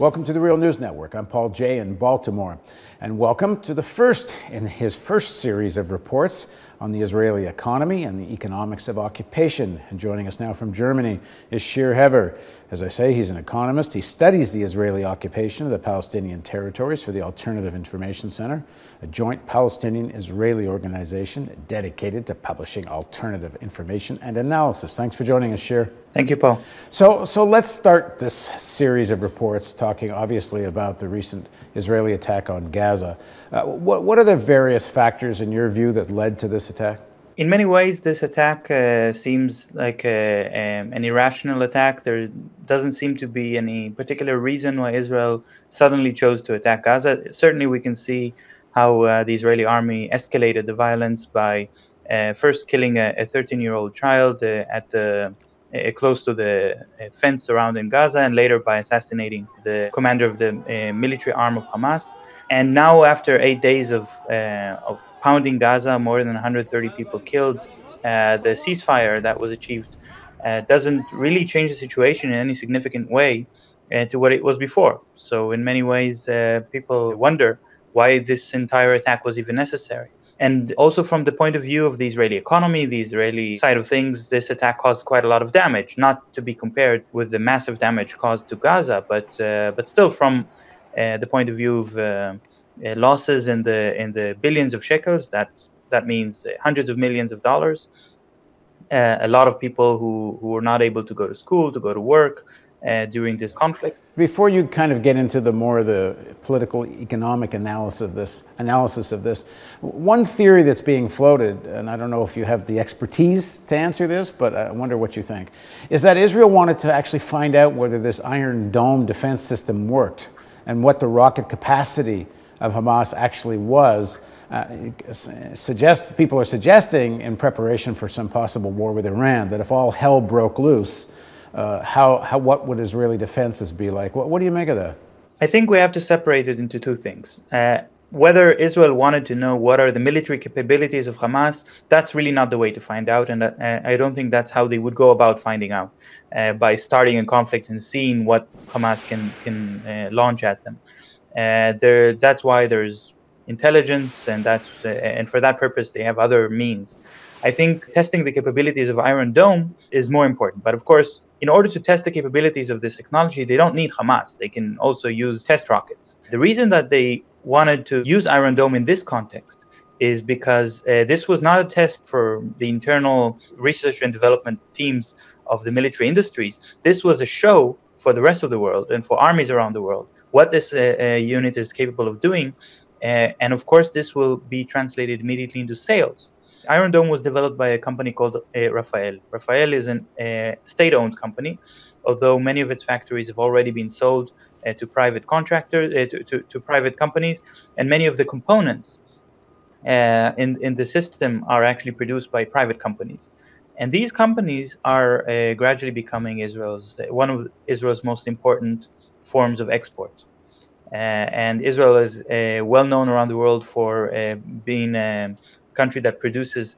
Welcome to the Real News Network. I'm Paul Jay in Baltimore. And welcome to the first in his first series of reports on the Israeli economy and the economics of occupation. And joining us now from Germany is Shir Hever. As I say, he's an economist. He studies the Israeli occupation of the Palestinian territories for the Alternative Information Center, a joint Palestinian Israeli organization dedicated to publishing alternative information and analysis. Thanks for joining us, Shir. Thank you, Paul. So, so let's start this series of reports talking obviously about the recent Israeli attack on Gaza. Uh, what, what are the various factors in your view that led to this attack? In many ways, this attack uh, seems like a, um, an irrational attack. There doesn't seem to be any particular reason why Israel suddenly chose to attack Gaza. Certainly, we can see how uh, the Israeli army escalated the violence by uh, first killing a 13 year old child uh, at the uh, Uh, close to the uh, fence surrounding Gaza, and later by assassinating the commander of the uh, military arm of Hamas. And now, after eight days of uh, of pounding Gaza, more than 130 people killed, uh, the ceasefire that was achieved doesn't really change the situation in any significant way to what it was before. So, in many ways, people wonder why this entire attack was even necessary. And also from the point of view of the Israeli economy, the Israeli side of things, this attack caused quite a lot of damage, not to be compared with the massive damage caused to Gaza, but uh, but still from uh, the point of view of uh, uh losses in the in the billions of shekels, that that means hundreds of millions of dollars. Uh, a lot of people who, who were not able to go to school, to go to work, uh, during this conflict. Before you kind of get into the more the political economic analysis of this analysis of this, one theory that's being floated, and I don't know if you have the expertise to answer this, but I wonder what you think, is that Israel wanted to actually find out whether this Iron Dome defense system worked and what the rocket capacity of Hamas actually was. Uh, suggests people are suggesting in preparation for some possible war with Iran that if all hell broke loose, uh, how, how, what would Israeli defenses be like? What, what do you make of that? I think we have to separate it into two things. Uh, whether Israel wanted to know what are the military capabilities of Hamas, that's really not the way to find out, and uh, I don't think that's how they would go about finding out uh, by starting a conflict and seeing what Hamas can can uh, launch at them. Uh, there, that's why there's intelligence, and that's uh, and for that purpose they have other means. I think testing the capabilities of Iron Dome is more important. But of course, in order to test the capabilities of this technology, they don't need Hamas. They can also use test rockets. The reason that they wanted to use Iron Dome in this context is because uh, this was not a test for the internal research and development teams of the military industries. This was a show for the rest of the world and for armies around the world what this uh, uh, unit is capable of doing. Uh, and of course, this will be translated immediately into sales. Iron Dome was developed by a company called uh, Rafael. Rafael is a uh, state-owned company, although many of its factories have already been sold uh, to private contractors, uh, to, to, to, private companies, and many of the components uh, in, in the system are actually produced by private companies. And these companies are uh, gradually becoming Israel's one of Israel's most important forms of export. and Israel is well known around the world for being country that produces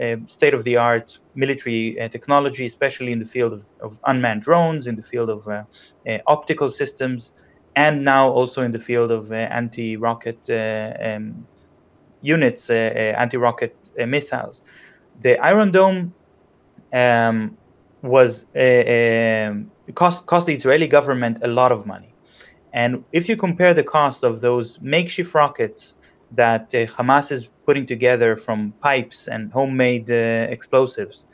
uh, state of the art military uh, technology, especially in the field of, of, unmanned drones, in the field of uh, uh optical systems, and now also in the field of uh, anti rocket uh, um, units, anti rocket missiles. The Iron Dome um, was cost, cost the Israeli government a lot of money. And if you compare the cost of those makeshift rockets that uh, Hamas is putting together from pipes and homemade uh, explosives.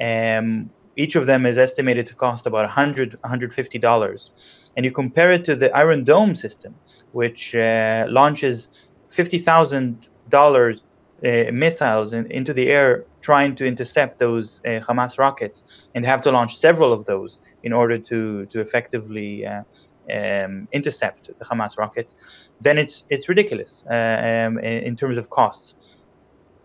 Um, each of them is estimated to cost about 100 $150. And you compare it to the Iron Dome system, which uh, launches $50,000 uh, missiles in, into the air trying to intercept those uh, Hamas rockets and have to launch several of those in order to, to effectively uh, um, intercept the Hamas rockets, then it's it's ridiculous uh, um, in, terms of costs.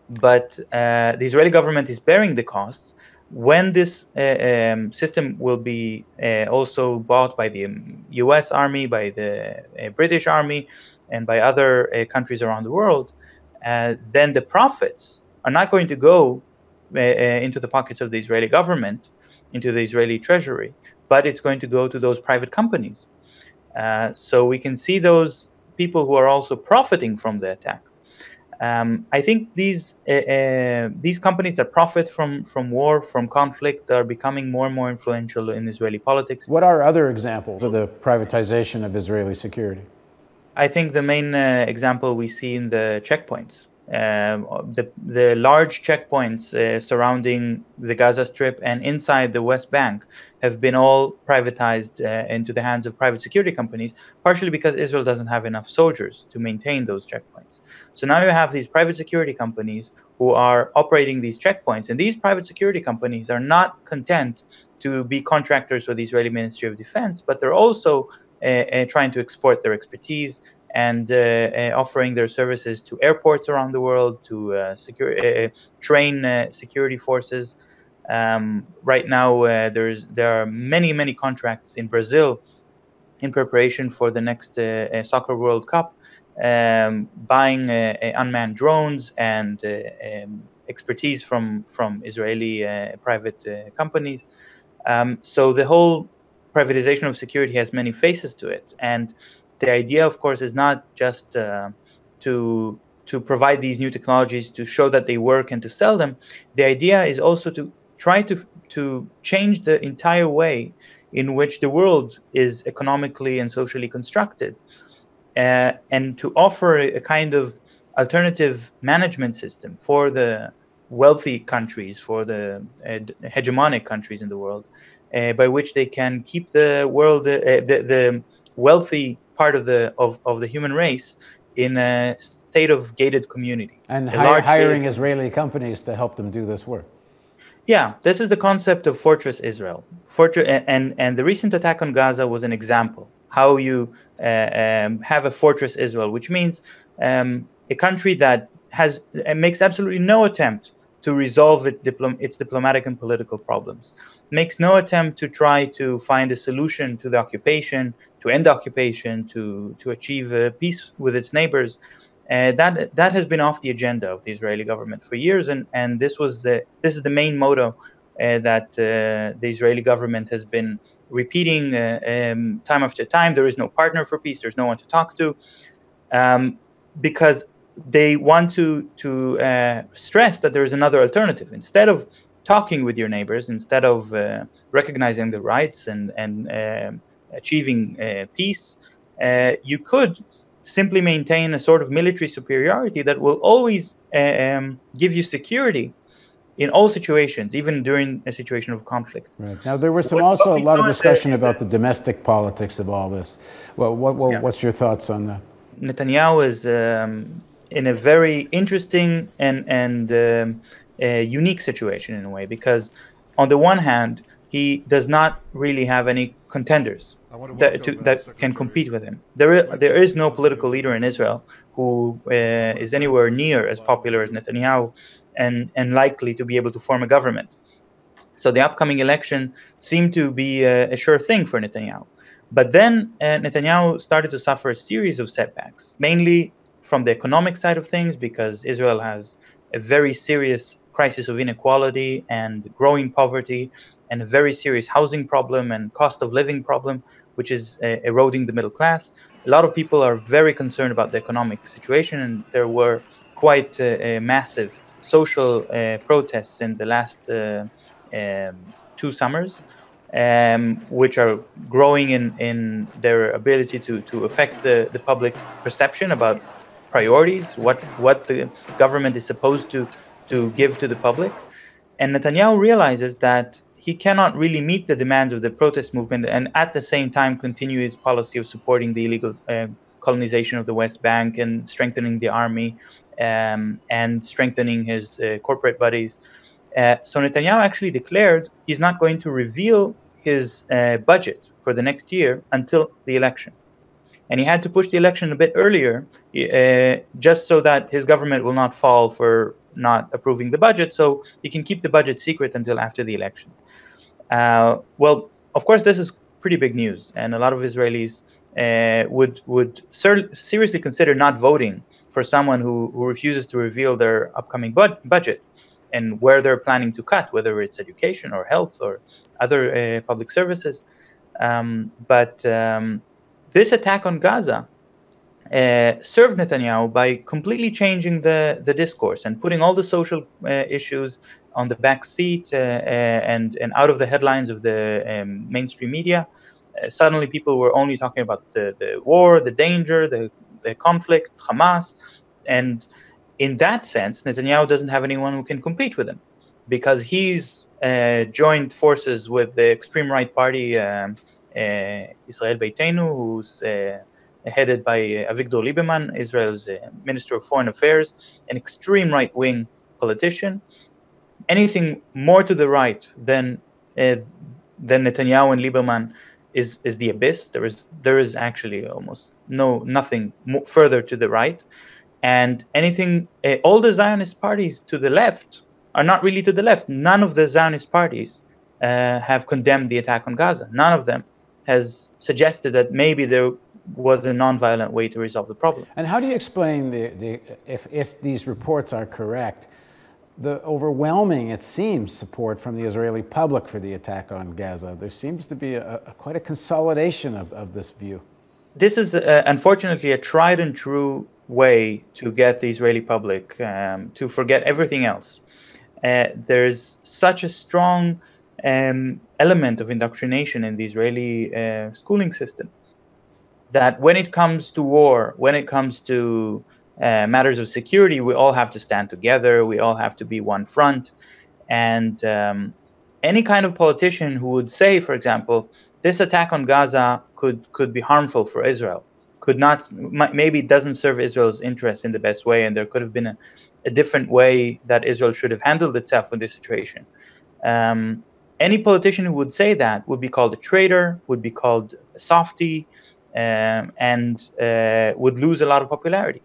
But uh, the Israeli government is bearing the costs. When this uh, um, system will be uh, also bought by the U.S. Army, by the uh, British Army, and by other uh, countries around the world, then the profits are not going to go into the pockets of the Israeli government, into the Israeli treasury, but it's going to go to those private companies Uh, so we can see those people who are also profiting from the attack. Um, I think these uh, uh, these companies that profit from from war, from conflict, are becoming more and more influential in Israeli politics. What are other examples of the privatization of Israeli security? I think the main uh, example we see in the checkpoints. Um, the the large checkpoints uh, surrounding the Gaza Strip and inside the West Bank have been all privatized uh, into the hands of private security companies, partially because Israel doesn't have enough soldiers to maintain those checkpoints. So now you have these private security companies who are operating these checkpoints, and these private security companies are not content to be contractors for the Israeli Ministry of Defense, but they're also uh, uh, trying to export their expertise and uh, uh, offering their services to airports around the world, to uh, secure, train security forces. Um, right now, there's there are many many contracts in Brazil in preparation for the next soccer World Cup, um, buying unmanned drones and um, expertise from from Israeli private companies. Um, so the whole privatization of security has many faces to it, and the idea, of course, is not just uh, to to provide these new technologies to show that they work and to sell them. The idea is also to try to to change the entire way in which the world is economically and socially constructed, uh, and to offer a, kind of alternative management system for the wealthy countries, for the uh, hegemonic countries in the world, uh, by which they can keep the world, uh, the, the wealthy part of the of, of the human race in a state of gated community. And hi- hiring gated... Israeli companies to help them do this work. Yeah, this is the concept of Fortress Israel. Fortress, and, and the recent attack on Gaza was an example how you uh, um, have a Fortress Israel, which means um, a country that has uh, makes absolutely no attempt to resolve it diplom- its diplomatic and political problems, makes no attempt to try to find a solution to the occupation, to end the occupation, to to achieve uh, peace with its neighbors. Uh, that that has been off the agenda of the Israeli government for years, and, and this was the this is the main motto uh, that uh, the Israeli government has been repeating uh, um, time after time. There is no partner for peace. There's no one to talk to, um, because they want to to uh, stress that there is another alternative instead of talking with your neighbors, instead of recognizing the rights and and um, achieving uh, peace, uh, you could simply maintain a sort of military superiority that will always uh, um, give you security in all situations, even during a situation of conflict. Right. Now, there was some also a lot of discussion about the domestic politics of all this. Well, what, what yeah. what's your thoughts on that? Netanyahu is um, in a very interesting and and um, unique situation in a way because, on the one hand, he does not really have any contenders that, to, that can compete with him. There is, there is no political leader in Israel who uh, is anywhere near as popular as Netanyahu and, and likely to be able to form a government. So the upcoming election seemed to be a, a sure thing for Netanyahu. But then uh, Netanyahu started to suffer a series of setbacks, mainly from the economic side of things, because Israel has a very serious crisis of inequality and growing poverty and a very serious housing problem and cost of living problem, which is uh, eroding the middle class. A lot of people are very concerned about the economic situation, and there were quite uh, massive social uh, protests in the last uh, um, two summers. Um, which are growing in, in their ability to, to affect the, the public perception about priorities, what, what the government is supposed to, to give to the public. And Netanyahu realizes that he cannot really meet the demands of the protest movement and at the same time continue his policy of supporting the illegal uh, colonization of the West Bank and strengthening the army um, and strengthening his uh, corporate buddies. Uh, so Netanyahu actually declared he's not going to reveal his uh, budget for the next year until the election. And he had to push the election a bit earlier uh, just so that his government will not fall for not approving the budget, so he can keep the budget secret until after the election. Uh, well, of course, this is pretty big news, and a lot of Israelis uh, would would ser- seriously consider not voting for someone who, who refuses to reveal their upcoming bud- budget and where they're planning to cut, whether it's education or health or other uh, public services. Um, but um, this attack on Gaza uh, served Netanyahu by completely changing the, the discourse and putting all the social uh, issues on the back seat uh, uh and, and out of the headlines of the um, mainstream media. Uh, suddenly, people were only talking about the, the war, the danger, the, the conflict, Hamas. And in that sense, Netanyahu doesn't have anyone who can compete with him because he's uh, joined forces with the extreme right party, um, Israel Beitenu, who's headed by Avigdor Lieberman, Israel's uh, Minister of Foreign Affairs, an extreme right wing politician. Anything more to the right than, uh, than Netanyahu and Lieberman is, is the abyss. There is, there is actually almost no nothing further to the right. And anything, uh, all the Zionist parties to the left are not really to the left. None of the Zionist parties uh, have condemned the attack on Gaza. None of them has suggested that maybe there was a nonviolent way to resolve the problem. And how do you explain the, the if, if these reports are correct, the overwhelming, it seems, support from the Israeli public for the attack on Gaza? There seems to be a, a quite a consolidation of, of this view. This is uh, unfortunately a tried and true way to get the Israeli public um, to forget everything else. Uh, there's such a strong um, element of indoctrination in the Israeli uh, schooling system that when it comes to war, when it comes to uh, matters of security, we all have to stand together. We all have to be one front. And um, any kind of politician who would say, for example, this attack on Gaza could could be harmful for Israel, could not maybe doesn't serve Israel's interests in the best way, and there could have been a, a different way that Israel should have handled itself in this situation. Um, any politician who would say that would be called a traitor, would be called a softy, um, and uh, would lose a lot of popularity.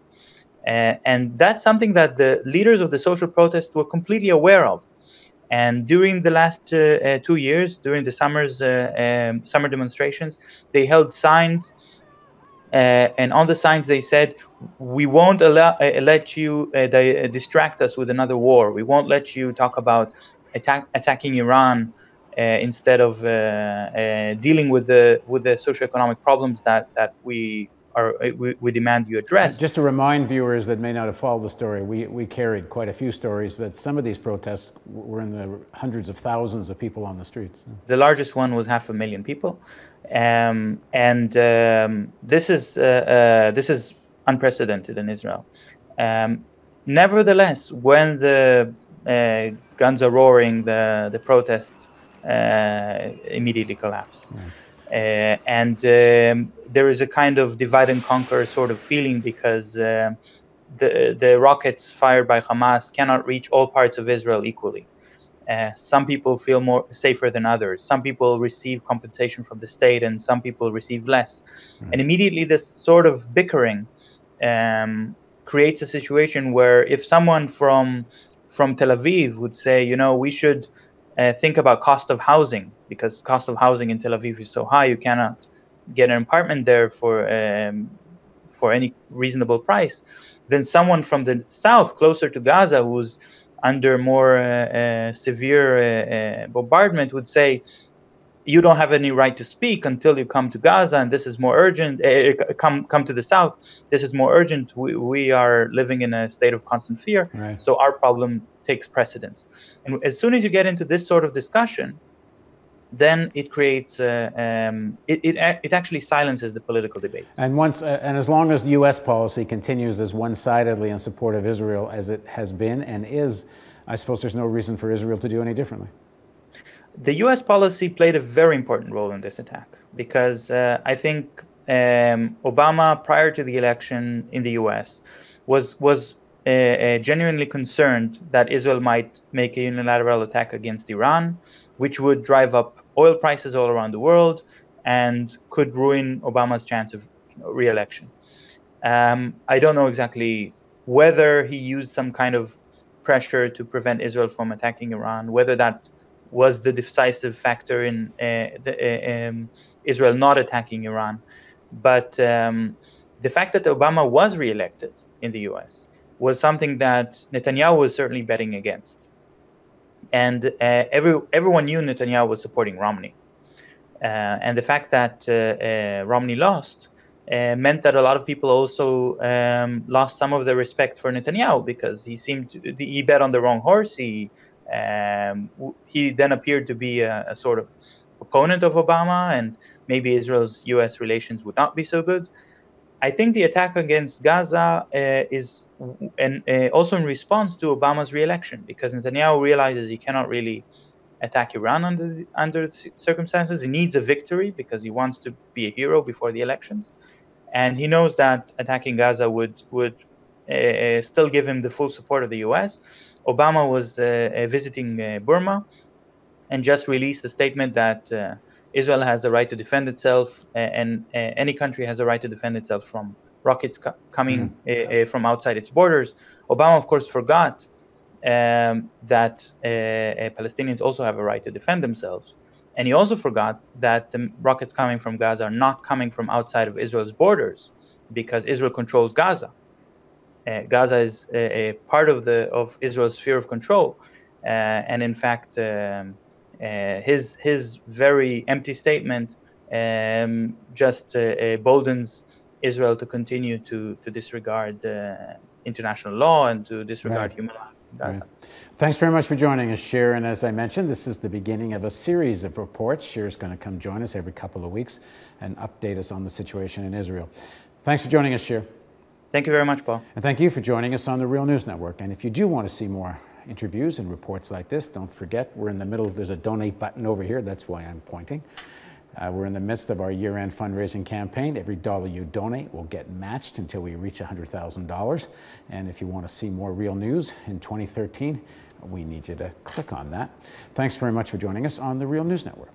Uh, and that's something that the leaders of the social protest were completely aware of. And during the last uh, uh two years, during the summers, uh, um, summer demonstrations, they held signs, uh, and on the signs they said, "We won't allow, let you distract us with another war. We won't let you talk about attack, attacking Iran." Uh, instead of uh, uh, dealing with the with the socioeconomic problems that that we are we, we, demand you address. Just to remind viewers that may not have followed the story, we, we carried quite a few stories, but some of these protests were in the hundreds of thousands of people on the streets. The largest one was half a million people, um, and um, this is uh, uh, this is unprecedented in Israel. Um, nevertheless, when the uh, guns are roaring, the the protests immediately collapse. Uh, and um, there is a kind of divide and conquer sort of feeling because uh, the the rockets fired by Hamas cannot reach all parts of Israel equally. Uh, some people feel more safer than others. Some people receive compensation from the state, and some people receive less. Mm-hmm. And immediately, this sort of bickering um, creates a situation where if someone from from Tel Aviv would say, you know, we should uh, think about cost of housing because cost of housing in Tel Aviv is so high you cannot get an apartment there for um, for any reasonable price. Then someone from the south, closer to Gaza, who's under more uh, uh, severe uh, uh, bombardment, would say, "You don't have any right to speak until you come to Gaza, and this is more urgent. Uh, come come to the south. This is more urgent. We, we are living in a state of constant fear, right. so our problem takes precedence. And as soon as you get into this sort of discussion, then it creates uh, um, it, it, it actually silences the political debate. And once uh, and as long as U.S. policy continues as one-sidedly in support of Israel as it has been and is, I suppose there's no reason for Israel to do any differently. The U.S. policy played a very important role in this attack because uh, I think um, Obama, prior to the election in the U.S., was was uh, uh, genuinely concerned that Israel might make a unilateral attack against Iran, which would drive up oil prices all around the world and could ruin Obama's chance of re-election. Um, I don't know exactly whether he used some kind of pressure to prevent Israel from attacking Iran, whether that was the decisive factor in uh, the, uh, um, Israel not attacking Iran. But um, the fact that Obama was re-elected in the U.S was something that Netanyahu was certainly betting against. And uh, every, everyone knew Netanyahu was supporting Romney. Uh, and the fact that uh, uh Romney lost meant that a lot of people also um, lost some of their respect for Netanyahu because he seemed to, he bet on the wrong horse. He um, he then appeared to be a, a, sort of opponent of Obama, and maybe Israel's U.S. relations would not be so good. I think the attack against Gaza uh, is and uh, also in response to Obama's reelection because Netanyahu realizes he cannot really attack Iran under the, under the circumstances. He needs a victory because he wants to be a hero before the elections, and he knows that attacking Gaza would would uh, still give him the full support of the U.S. Obama was uh, uh, visiting uh, Burma, and just released a statement that uh, Israel has the right to defend itself, and any country has a right to defend itself from rockets co- coming mm-hmm. from outside its borders. Obama, of course, forgot um, that uh, uh, Palestinians also have a right to defend themselves. And he also forgot that the rockets coming from Gaza are not coming from outside of Israel's borders because Israel controls Gaza. Uh, Gaza is a, a, part of the of Israel's sphere of control, uh, and in fact, um, uh, his his very empty statement um, just uh, boldens Israel to continue to to disregard international law and to disregard right. human life. Right. Thanks very much for joining us, Shir. And as I mentioned, this is the beginning of a series of reports. Shir's going to come join us every couple of weeks and update us on the situation in Israel. Thanks for joining us, Shir. Thank you very much, Paul. And thank you for joining us on the Real News Network. And if you do want to see more interviews and reports like this, don't forget we're in the middle, there's a donate button over here. That's why I'm pointing. Uh, we're in the midst of our year end fundraising campaign. Every dollar you donate will get matched until we reach $100,000. And if you want to see more real news in 2013, we need you to click on that. Thanks very much for joining us on the Real News Network.